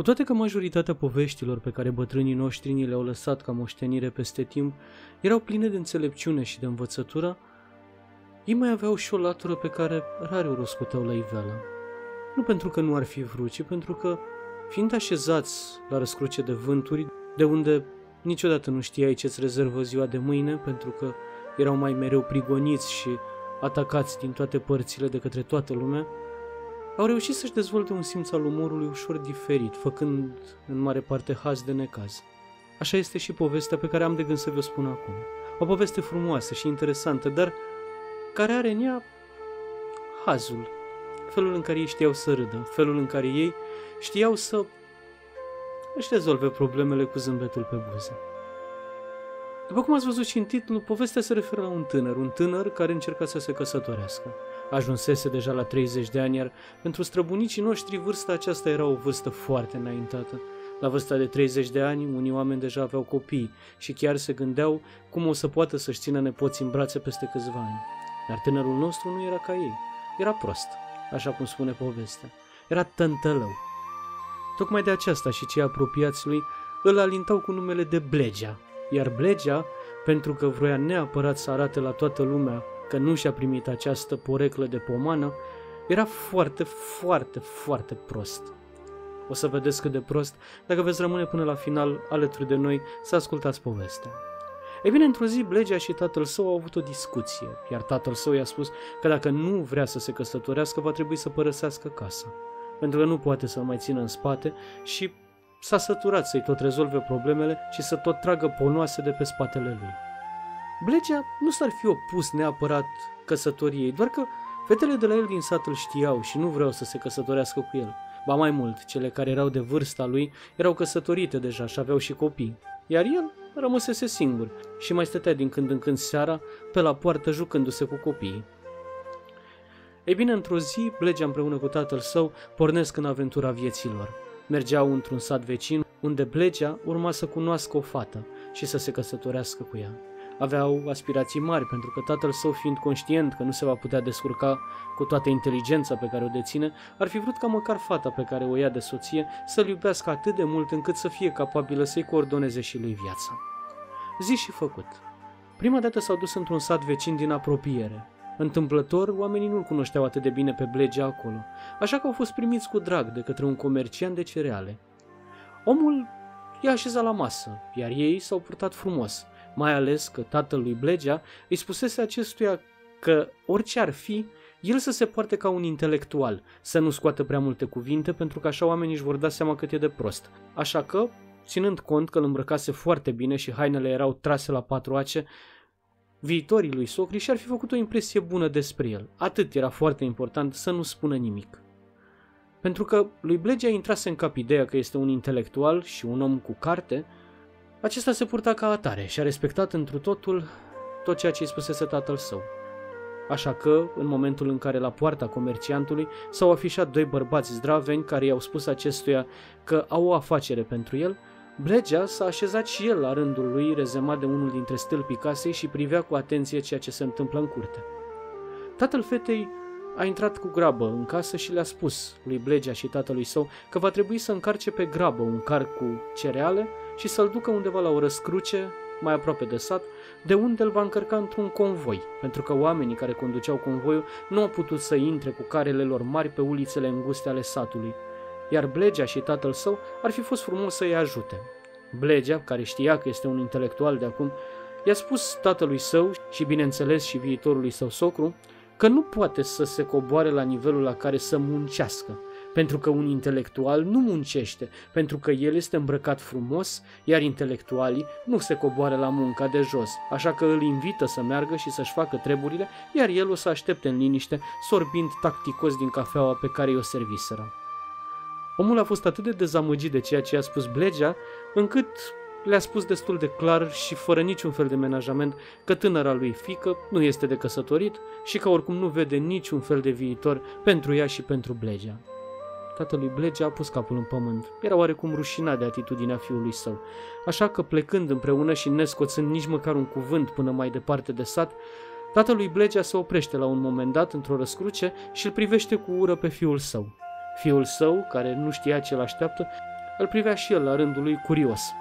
Cu toate că majoritatea poveștilor pe care bătrânii noștri ni le-au lăsat ca moștenire peste timp erau pline de înțelepciune și de învățătură, ei mai aveau și o latură pe care rare o răscuteau la iveală. Nu pentru că nu ar fi vrut, ci pentru că, fiind așezați la răscruce de vânturi, de unde niciodată nu știai ce-ți rezervă ziua de mâine, pentru că erau mai mereu prigoniți și atacați din toate părțile de către toată lumea, au reușit să-și dezvolte un simț al umorului ușor diferit, făcând în mare parte haz de necaz. Așa este și povestea pe care am de gând să vă spun acum. O poveste frumoasă și interesantă, dar care are în ea hazul, felul în care ei știau să râdă, felul în care ei știau să își rezolve problemele cu zâmbetul pe buze. După cum ați văzut și în titlu, povestea se referă la un tânăr, un tânăr care încerca să se căsătorească. Ajunsese deja la 30 de ani, iar pentru străbunicii noștri vârsta aceasta era o vârstă foarte înaintată. La vârsta de 30 de ani, unii oameni deja aveau copii și chiar se gândeau cum o să poată să-și țină nepoții în brațe peste câțiva ani. Dar tânărul nostru nu era ca ei. Era prost, așa cum spune povestea. Era tântălău. Tocmai de aceasta și cei apropiați lui îl alintau cu numele de Blegea, iar Blegea, pentru că vroia neapărat să arate la toată lumea că nu și-a primit această poreclă de pomană, era foarte, foarte, foarte prost. O să vedeți cât de prost dacă veți rămâne până la final alături de noi să ascultați povestea. Ei bine, într-o zi, Blegea și tatăl său au avut o discuție, iar tatăl său i-a spus că dacă nu vrea să se căsătorească, va trebui să părăsească casa, pentru că nu poate să mai țină în spate și s-a săturat să-i tot rezolve problemele și să tot tragă ponoase de pe spatele lui. Blegea nu s-ar fi opus neapărat căsătoriei, doar că fetele de la el din sat îl știau și nu vreau să se căsătorească cu el. Ba mai mult, cele care erau de vârsta lui erau căsătorite deja și aveau și copii, iar el rămăsese singur și mai stătea din când în când seara pe la poartă jucându-se cu copiii. Ei bine, într-o zi, Blegea împreună cu tatăl său pornesc în aventura vieților. Mergeau într-un sat vecin unde Blegea urma să cunoască o fată și să se căsătorească cu ea. Aveau aspirații mari pentru că tatăl său fiind conștient că nu se va putea descurca cu toată inteligența pe care o deține, ar fi vrut ca măcar fata pe care o ia de soție să-l iubească atât de mult încât să fie capabilă să-i coordoneze și lui viața. Zi și făcut. Prima dată s-au dus într-un sat vecin din apropiere. Întâmplător, oamenii nu-l cunoșteau atât de bine pe Blege acolo, așa că au fost primiți cu drag de către un comerciant de cereale. Omul i-a așezat la masă, iar ei s-au purtat frumos, mai ales că tatălui Blegea îi spusese acestuia că orice ar fi, el să se poarte ca un intelectual, să nu scoată prea multe cuvinte, pentru că așa oamenii își vor da seama cât e de prost. Așa că, ținând cont că îl îmbrăcase foarte bine și hainele erau trase la patru ace, viitorii lui socri și-ar fi făcut o impresie bună despre el. Atât era foarte important să nu spună nimic. Pentru că lui Blegea intrase în cap ideea că este un intelectual și un om cu carte, acesta se purta ca atare și a respectat întru totul tot ceea ce îi spusese tatăl său. Așa că, în momentul în care la poarta comerciantului s-au afișat doi bărbați zdraveni care i-au spus acestuia că au o afacere pentru el, Blegea s-a așezat și el la rândul lui, rezemat de unul dintre stâlpii casei și privea cu atenție ceea ce se întâmplă în curte. Tatăl fetei a intrat cu grabă în casă și le-a spus lui Blegea și tatălui său că va trebui să încarce pe grabă un car cu cereale și să-l ducă undeva la o răscruce, mai aproape de sat, de unde îl va încărca într-un convoi, pentru că oamenii care conduceau convoiul nu au putut să intre cu carele lor mari pe ulițele înguste ale satului, iar Blegea și tatăl său ar fi fost frumos să-i ajute. Blegea, care știa că este un intelectual de acum, i-a spus tatălui său și bineînțeles și viitorului său socru că nu poate să se coboare la nivelul la care să muncească, pentru că un intelectual nu muncește, pentru că el este îmbrăcat frumos, iar intelectualii nu se coboară la munca de jos, așa că îl invită să meargă și să-și facă treburile, iar el o să aștepte în liniște, sorbind tacticos din cafeaua pe care i-o serviseră. Omul a fost atât de dezamăgit de ceea ce i-a spus Blegea, încât le-a spus destul de clar și fără niciun fel de menajament că tânăra lui fică nu este de căsătorit și că oricum nu vede niciun fel de viitor pentru ea și pentru Blegea. Tatălui Blegea a pus capul în pământ. Era oarecum rușinat de atitudinea fiului său. Așa că plecând împreună și nescoțând nici măcar un cuvânt până mai departe de sat, tatălui Blegea se oprește la un moment dat într-o răscruce și îl privește cu ură pe fiul său. Fiul său, care nu știa ce l așteaptă, Îl privea și el la rândul lui curios.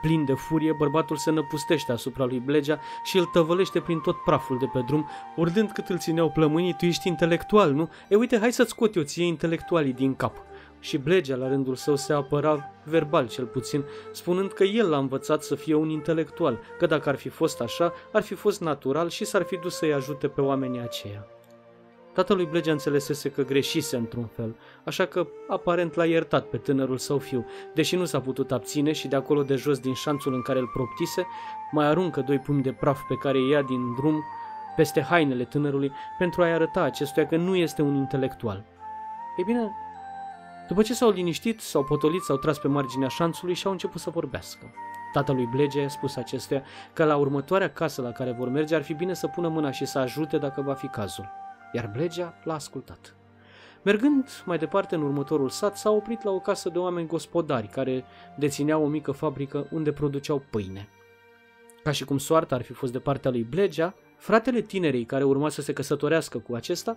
Plin de furie, bărbatul se năpustește asupra lui Blegea și îl tăvălește prin tot praful de pe drum, urdând cât îl țineau plămânii, tu ești intelectual, nu? E uite, hai să-ți scot eu ție intelectualii din cap. Și Blegea, la rândul său, se apăra, verbal cel puțin, spunând că el l-a învățat să fie un intelectual, că dacă ar fi fost așa, ar fi fost natural și s-ar fi dus să-i ajute pe oamenii aceia. Tatălui Blegea înțelesese că greșise într-un fel, așa că aparent l-a iertat pe tânărul său fiu, deși nu s-a putut abține și de acolo de jos din șanțul în care îl proptise, mai aruncă doi pumni de praf pe care îi ia din drum peste hainele tânărului pentru a-i arăta acestuia că nu este un intelectual. Ei bine, după ce s-au liniștit, s-au potolit, s-au tras pe marginea șanțului și au început să vorbească. Tatălui Blege a spus acestuia că la următoarea casă la care vor merge ar fi bine să pună mâna și să ajute dacă va fi cazul iar Blegea l-a ascultat. Mergând mai departe în următorul sat, s-a oprit la o casă de oameni gospodari care dețineau o mică fabrică unde produceau pâine. Ca și cum soarta ar fi fost de partea lui Blegea, fratele tinerei care urma să se căsătorească cu acesta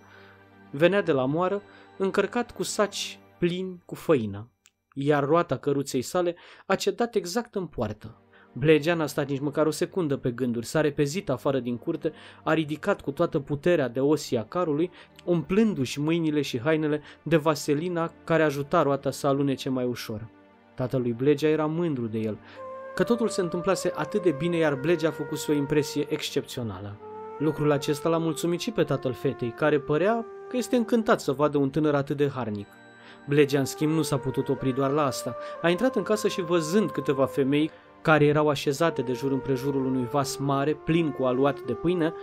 venea de la moară încărcat cu saci plini cu făină, iar roata căruței sale a cedat exact în poartă. Blegea n-a stat nici măcar o secundă pe gânduri, s-a repezit afară din curte, a ridicat cu toată puterea de osia carului, umplându-și mâinile și hainele de vaselina care ajuta roata să alunece mai ușor. Tatălui Blegea era mândru de el, că totul se întâmplase atât de bine, iar Blegea a făcut o impresie excepțională. Lucrul acesta l-a mulțumit și pe tatăl fetei, care părea că este încântat să vadă un tânăr atât de harnic. Blegea, în schimb, nu s-a putut opri doar la asta. A intrat în casă și văzând câteva femei care erau așezate de jur împrejurul unui vas mare, plin cu aluat de pâine,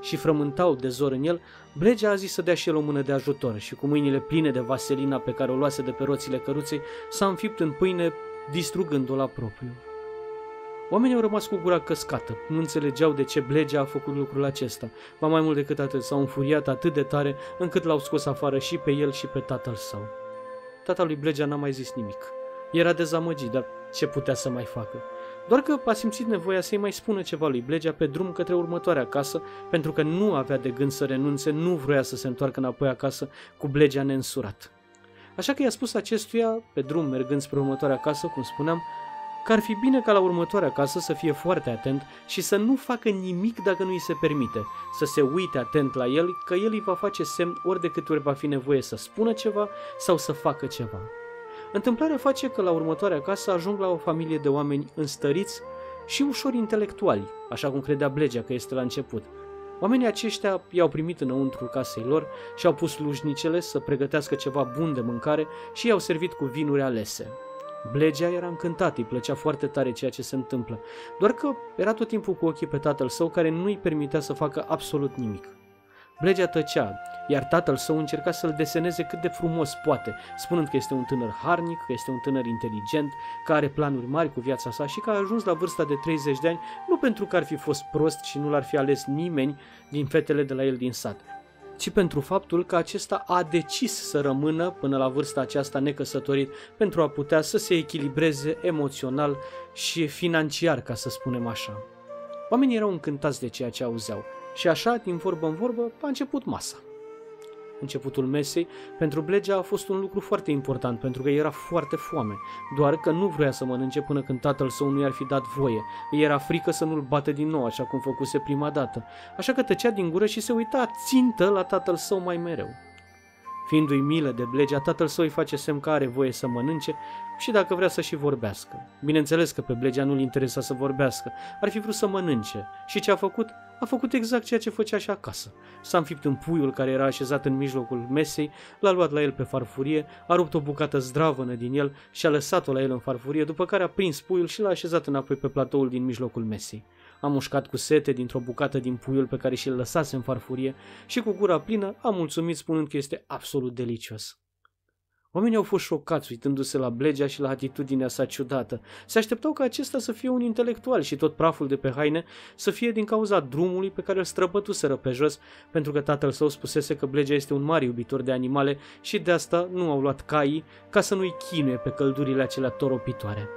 și frământau de zor în el, Bregea a zis să dea și el o mână de ajutor și cu mâinile pline de vaselina pe care o luase de pe roțile căruței, s-a înfipt în pâine, distrugând-o la propriu. Oamenii au rămas cu gura căscată, nu înțelegeau de ce Blegea a făcut lucrul acesta. Va mai mult decât atât, s-au înfuriat atât de tare încât l-au scos afară și pe el și pe tatăl său. Tata lui Blegea n-a mai zis nimic. Era dezamăgit, dar ce putea să mai facă? Doar că a simțit nevoia să-i mai spună ceva lui Blegea pe drum către următoarea casă, pentru că nu avea de gând să renunțe, nu vrea să se întoarcă înapoi acasă cu Blegea neînsurat. Așa că i-a spus acestuia, pe drum mergând spre următoarea casă, cum spuneam, că ar fi bine ca la următoarea casă să fie foarte atent și să nu facă nimic dacă nu îi se permite, să se uite atent la el, că el îi va face semn ori de câte ori va fi nevoie să spună ceva sau să facă ceva. Întâmplarea face că la următoarea casă ajung la o familie de oameni înstăriți și ușor intelectuali, așa cum credea Blegea că este la început. Oamenii aceștia i-au primit înăuntru casei lor și au pus slujnicele să pregătească ceva bun de mâncare și i-au servit cu vinuri alese. Blegea era încântat, îi plăcea foarte tare ceea ce se întâmplă, doar că era tot timpul cu ochii pe tatăl său care nu îi permitea să facă absolut nimic. Blegea tăcea, iar tatăl său încerca să-l deseneze cât de frumos poate, spunând că este un tânăr harnic, că este un tânăr inteligent, că are planuri mari cu viața sa și că a ajuns la vârsta de 30 de ani nu pentru că ar fi fost prost și nu l-ar fi ales nimeni din fetele de la el din sat, ci pentru faptul că acesta a decis să rămână până la vârsta aceasta necăsătorit pentru a putea să se echilibreze emoțional și financiar, ca să spunem așa. Oamenii erau încântați de ceea ce auzeau și așa, din vorbă în vorbă, a început masa. Începutul mesei pentru Blegea a fost un lucru foarte important pentru că era foarte foame, doar că nu vrea să mănânce până când tatăl său nu i-ar fi dat voie. Îi era frică să nu-l bată din nou, așa cum făcuse prima dată, așa că tăcea din gură și se uita țintă la tatăl său mai mereu. Fiindu-i milă de Blegea, tatăl său îi face semn că are voie să mănânce și dacă vrea să și vorbească. Bineînțeles că pe Blegea nu-l interesa să vorbească, ar fi vrut să mănânce. Și ce a făcut? A făcut exact ceea ce făcea și acasă. S-a înfipt în puiul care era așezat în mijlocul mesei, l-a luat la el pe farfurie, a rupt o bucată zdravănă din el și a lăsat-o la el în farfurie, după care a prins puiul și l-a așezat înapoi pe platoul din mijlocul mesei. A mușcat cu sete dintr-o bucată din puiul pe care și-l lăsase în farfurie și cu gura plină a mulțumit spunând că este absolut delicios. Oamenii au fost șocați uitându-se la Blegea și la atitudinea sa ciudată. Se așteptau ca acesta să fie un intelectual și tot praful de pe haine să fie din cauza drumului pe care îl străbătuseră pe jos, pentru că tatăl său spusese că Blegea este un mare iubitor de animale și de asta nu au luat caii ca să nu-i chinuie pe căldurile acelea toropitoare.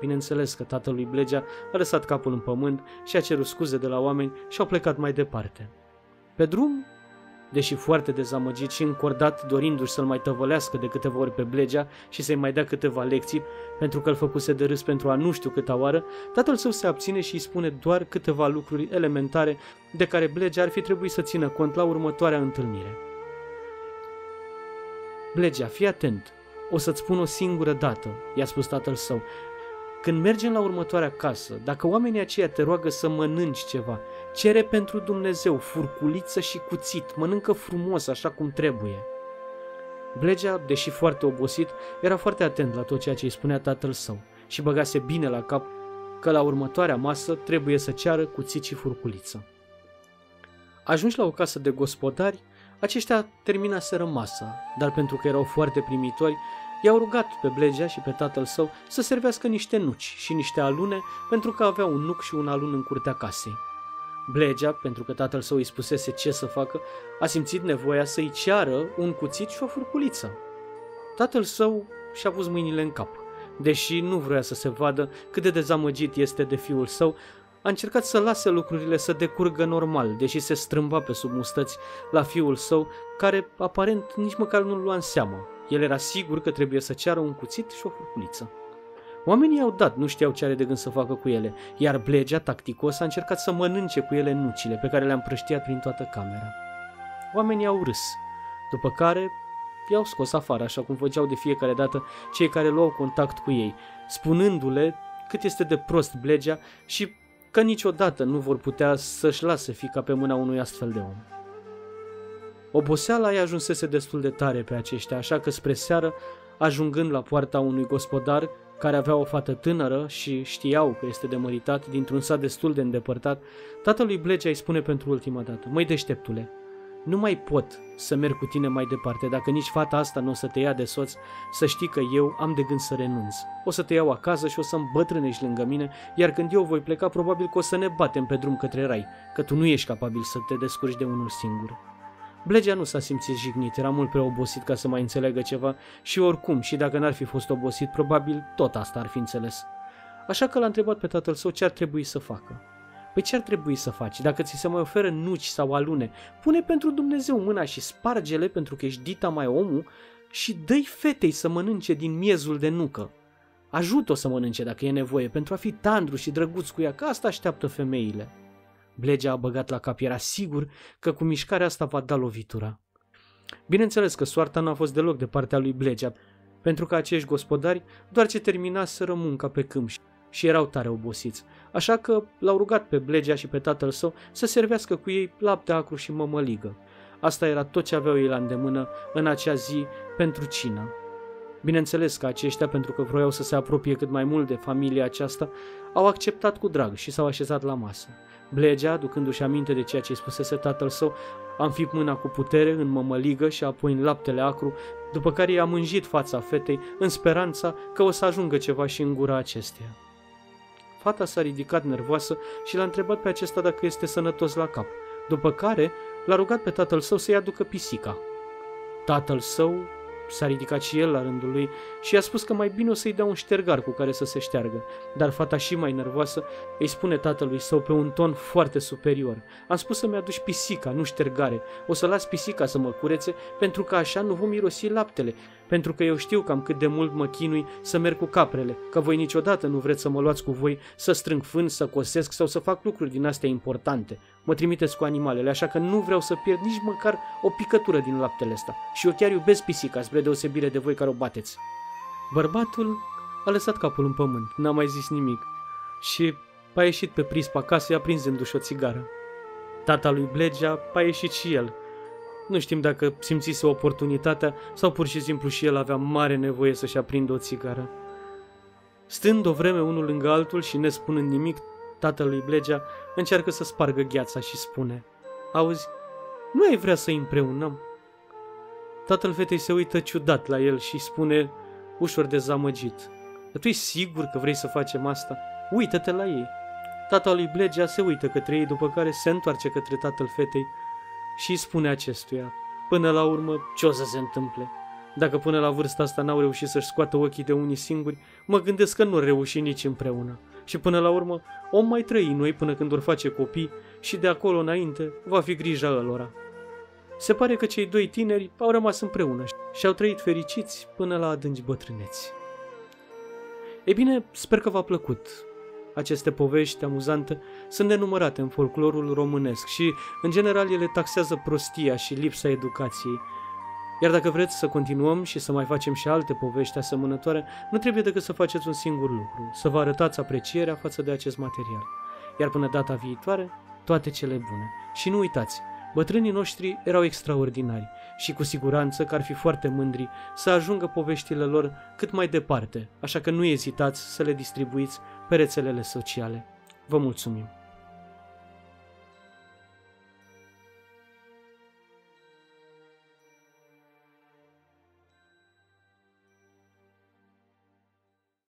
Bineînțeles că tatălui Blegea a lăsat capul în pământ și a cerut scuze de la oameni și au plecat mai departe. Pe drum deși foarte dezamăgit și încordat, dorindu-și să-l mai tăvălească de câteva ori pe Blegea și să-i mai dea câteva lecții, pentru că îl făcuse de râs pentru a nu știu câta oară, tatăl său se abține și îi spune doar câteva lucruri elementare de care Blegea ar fi trebuit să țină cont la următoarea întâlnire. Blegea, fii atent, o să-ți spun o singură dată, i-a spus tatăl său. Când mergem la următoarea casă, dacă oamenii aceia te roagă să mănânci ceva, cere pentru Dumnezeu furculiță și cuțit, mănâncă frumos așa cum trebuie. Blegea, deși foarte obosit, era foarte atent la tot ceea ce îi spunea tatăl său și băgase bine la cap că la următoarea masă trebuie să ceară cuțit și furculiță. Ajungi la o casă de gospodari, aceștia terminaseră masa, dar pentru că erau foarte primitori, i-au rugat pe Blegea și pe tatăl său să servească niște nuci și niște alune pentru că avea un nuc și un alun în curtea casei. Blegea, pentru că tatăl său îi spusese ce să facă, a simțit nevoia să-i ceară un cuțit și o furculiță. Tatăl său și-a pus mâinile în cap. Deși nu vrea să se vadă cât de dezamăgit este de fiul său, a încercat să lase lucrurile să decurgă normal, deși se strâmba pe sub mustăți la fiul său, care aparent nici măcar nu-l lua în seamă. El era sigur că trebuie să ceară un cuțit și o furculiță. Oamenii au dat, nu știau ce are de gând să facă cu ele, iar Blegea, tacticos, a încercat să mănânce cu ele nucile pe care le-am prăștiat prin toată camera. Oamenii au râs, după care i-au scos afară, așa cum făceau de fiecare dată cei care luau contact cu ei, spunându-le cât este de prost Blegea și că niciodată nu vor putea să-și lase fica pe mâna unui astfel de om. Oboseala i ajunsese destul de tare pe aceștia, așa că spre seară, ajungând la poarta unui gospodar care avea o fată tânără și știau că este de măritat dintr-un sat destul de îndepărtat, tatălui Blegea îi spune pentru ultima dată, măi deșteptule, nu mai pot să merg cu tine mai departe dacă nici fata asta nu o să te ia de soț, să știi că eu am de gând să renunț. O să te iau acasă și o să-mi bătrânești lângă mine, iar când eu voi pleca, probabil că o să ne batem pe drum către rai, că tu nu ești capabil să te descurci de unul singur. Blegea nu s-a simțit jignit, era mult prea obosit ca să mai înțeleagă ceva și oricum, și dacă n-ar fi fost obosit, probabil tot asta ar fi înțeles. Așa că l-a întrebat pe tatăl său ce ar trebui să facă. Păi ce ar trebui să faci? Dacă ți se mai oferă nuci sau alune, pune pentru Dumnezeu mâna și spargele pentru că ești dita mai omul și dă-i fetei să mănânce din miezul de nucă. Ajută-o să mănânce dacă e nevoie, pentru a fi tandru și drăguț cu ea, că asta așteaptă femeile. Blegea a băgat la cap, era sigur că cu mișcarea asta va da lovitura. Bineînțeles că soarta nu a fost deloc de partea lui Blegea, pentru că acești gospodari doar ce terminaseră munca pe câmp și erau tare obosiți, așa că l-au rugat pe Blegea și pe tatăl său să servească cu ei lapte acru și mămăligă. Asta era tot ce aveau ei la îndemână în acea zi pentru cină. Bineînțeles că aceștia, pentru că vroiau să se apropie cât mai mult de familia aceasta, au acceptat cu drag și s-au așezat la masă. Blegea, ducându-și aminte de ceea ce spusese tatăl său, a înfipt mâna cu putere în mămăligă și apoi în laptele acru, după care i-a mânjit fața fetei în speranța că o să ajungă ceva și în gura acesteia. Fata s-a ridicat nervoasă și l-a întrebat pe acesta dacă este sănătos la cap, după care l-a rugat pe tatăl său să-i aducă pisica. Tatăl său S-a ridicat și el la rândul lui și i-a spus că mai bine o să-i dea un ștergar cu care să se șteargă, dar fata și mai nervoasă îi spune tatălui său pe un ton foarte superior. Am spus să-mi aduci pisica, nu ștergare. O să las pisica să mă curețe pentru că așa nu vom irosi laptele pentru că eu știu cam cât de mult mă chinui să merg cu caprele, că voi niciodată nu vreți să mă luați cu voi să strâng fân, să cosesc sau să fac lucruri din astea importante. Mă trimiteți cu animalele, așa că nu vreau să pierd nici măcar o picătură din laptele ăsta. Și eu chiar iubesc pisica, spre deosebire de voi care o bateți. Bărbatul a lăsat capul în pământ, n-a mai zis nimic și a ieșit pe prispa casei aprinzându-și o țigară. Tata lui Blegea a ieșit și el, nu știm dacă simțise oportunitatea sau pur și simplu și el avea mare nevoie să-și aprindă o țigară. Stând o vreme unul lângă altul și ne spunând nimic, tatălui Blegea încearcă să spargă gheața și spune Auzi, nu ai vrea să împreunăm? Tatăl fetei se uită ciudat la el și spune, ușor dezamăgit, Tu ești sigur că vrei să facem asta? Uită-te la ei. Tata lui Blegea se uită către ei, după care se întoarce către tatăl fetei și îi spune acestuia, până la urmă, ce o să se întâmple? Dacă până la vârsta asta n-au reușit să-și scoată ochii de unii singuri, mă gândesc că nu reuși nici împreună. Și până la urmă, om mai trăi noi până când vor face copii și de acolo înainte va fi grija lor. Se pare că cei doi tineri au rămas împreună și au trăit fericiți până la adânci bătrâneți. Ei bine, sper că v-a plăcut. Aceste povești amuzante sunt nenumărate în folclorul românesc și, în general, ele taxează prostia și lipsa educației. Iar dacă vreți să continuăm și să mai facem și alte povești asemănătoare, nu trebuie decât să faceți un singur lucru, să vă arătați aprecierea față de acest material. Iar până data viitoare, toate cele bune. Și nu uitați, bătrânii noștri erau extraordinari și cu siguranță că ar fi foarte mândri să ajungă poveștile lor cât mai departe, așa că nu ezitați să le distribuiți pe rețelele sociale. Vă mulțumim!